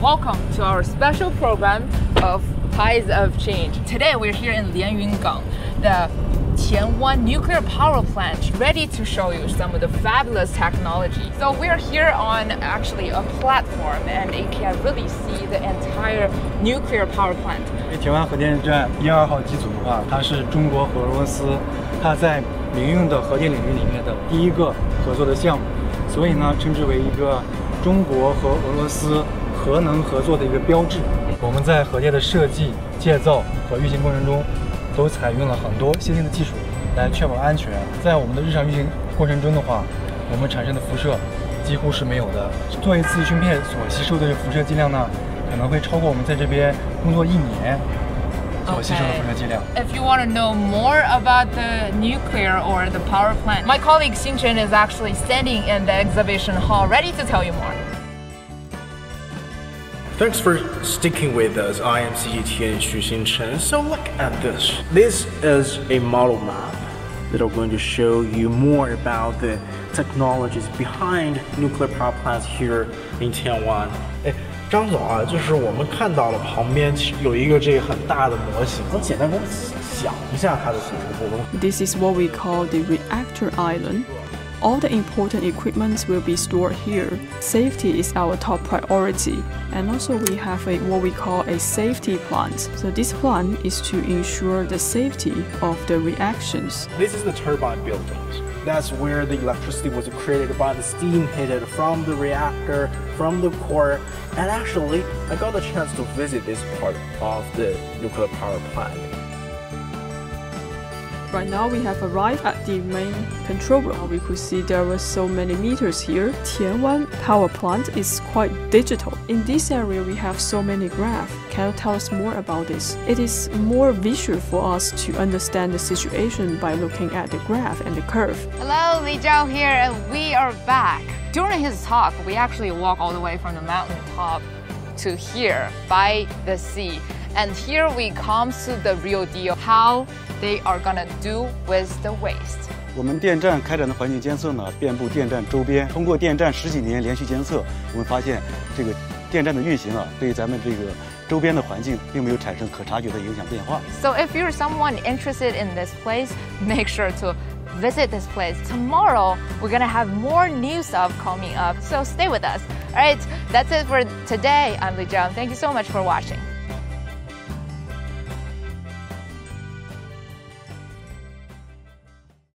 Welcome to our special program of Tides of Change. Today we're here in Lianyungang, the Tianwan nuclear power plant, ready to show you some of the fabulous technology. So we're here on actually a platform and you can really see the entire nuclear power plant. 铁湾核电站一二号机组的话，它是中国和俄罗斯它在民用的核电领域里面的第一个合作的项目，所以呢，称之为一个中国和俄罗斯 核能合作的一个标志。我们在核电的设计、建造和运行过程中，都采用了很多先进的技术来确保安全。在我们的日常运行过程中的话，我们产生的辐射几乎是没有的。做一次芯片所吸收的辐射剂量呢，可能会超过我们在这边工作一年。If you want to know more about the nuclear or the power plant, my colleague Xinchen is actually standing in the exhibition hall ready to tell you more. Thanks for sticking with us. I am CGTN Xu Xinchen. So look at this. This is a model map that I'm going to show you more about the technologies behind nuclear power plants here in Tianwan. Eh, 张总啊，就是我们看到了旁边有一个这个很大的模型，能简单给我讲一下它的组成部分？This is what we call the reactor island. All the important equipment will be stored here. Safety is our top priority. And also we have a what we call a safety plant. So this plant is to ensure the safety of the reactions. This is the turbine building. That's where the electricity was created by the steam heated from the reactor, from the core. And actually, I got the chance to visit this part of the nuclear power plant. Right now we have arrived at the main control room. We could see there were so many meters here. Tianwan power plant is quite digital. In this area we have so many graphs. Can you tell us more about this? It is more visual for us to understand the situation by looking at the graph and the curve. Hello, Li Zhao here and we are back. During his talk, we actually walk all the way from the mountain top to here by the sea. And here we come to the real deal, how they are gonna do with the waste. 我们电站开展的环境监测呢，遍布电站周边。通过电站十几年连续监测，我们发现这个电站的运行啊，对咱们这个周边的环境并没有产生可察觉的影响变化。So if you're someone interested in this place, make sure to visit this place. Tomorrow, we're gonna have more new stuff coming up, so stay with us. All right, that's it for today. I'm Li Zhang. Thank you so much for watching.